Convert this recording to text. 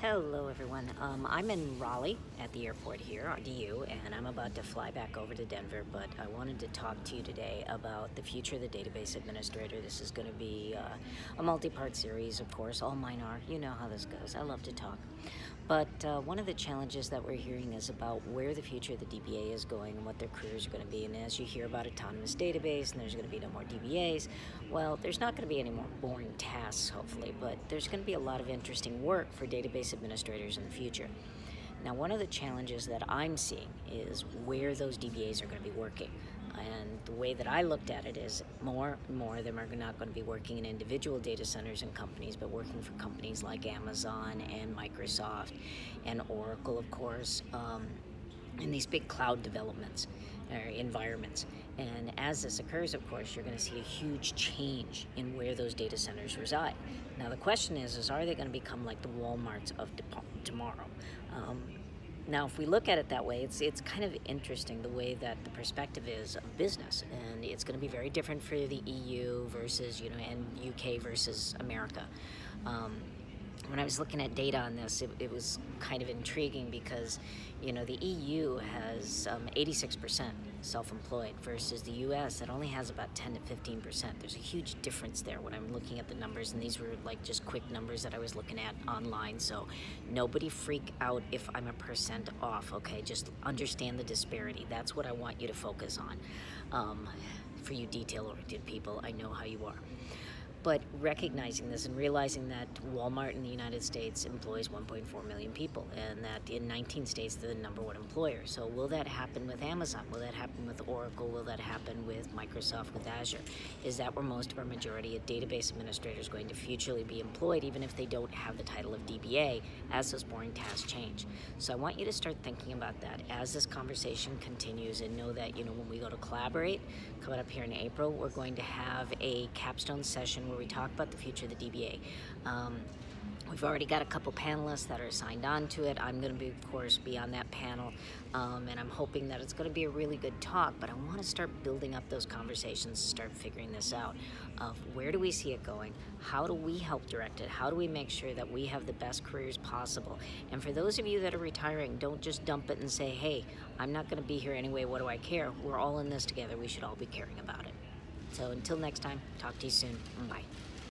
Hello everyone. Um, I'm in Raleigh at the airport here, RDU, and I'm about to fly back over to Denver, but I wanted to talk to you today about the future of the database administrator. This is going to be uh, a multi-part series, of course. All mine are. You know how this goes. I love to talk. But uh, one of the challenges that we're hearing is about where the future of the DBA is going and what their careers are going to be. And as you hear about autonomous database and there's going to be no more DBAs, well, there's not going to be any more boring tasks, hopefully, but there's going to be a lot of interesting work for database administrators in the future. Now, one of the challenges that I'm seeing is where those DBAs are going to be working. And the way that I looked at it is more and more of them are not going to be working in individual data centers and companies, but working for companies like Amazon and Microsoft and Oracle, of course, um, in these big cloud developments or environments. And as this occurs, of course, you're going to see a huge change in where those data centers reside. Now, the question is, is are they going to become like the Walmarts of tomorrow? Um, now, if we look at it that way, it's it's kind of interesting the way that the perspective is of business, and it's going to be very different for the EU versus you know and UK versus America. Um, when I was looking at data on this, it, it, was kind of intriguing because, you know, the EU has 86% um, self-employed versus the U.S. that only has about 10 to 15%. There's a huge difference there when I'm looking at the numbers, and these were like just quick numbers that I was looking at online. So nobody freak out if I'm a percent off. Okay, just understand the disparity. That's what I want you to focus on. Um, for you detail-oriented people, I know how you are. But recognizing this and realizing that Walmart in the United States employs 1.4 million people and that in 19 states they're the number one employer. So will that happen with Amazon? Will that happen with Oracle? Will that happen with Microsoft, with Azure? Is that where most of our majority of database administrators going to futurely be employed even if they don't have the title of DBA as those boring tasks change? So I want you to start thinking about that as this conversation continues and know that, you know, when we go to collaborate, coming up here in April, we're going to have a capstone session where we talk about the future of the DBA. Um, We've already got a couple panelists that are signed on to it. I'm going to be, of course, be on that panel, um, and I'm hoping that it's going to be a really good talk. But I want to start building up those conversations, start figuring this out. Of where do we see it going? How do we help direct it? How do we make sure that we have the best careers possible? And for those of you that are retiring, don't just dump it and say, "Hey, I'm not going to be here anyway. What do I care?" We're all in this together. We should all be caring about it. So until next time, talk to you soon. Bye.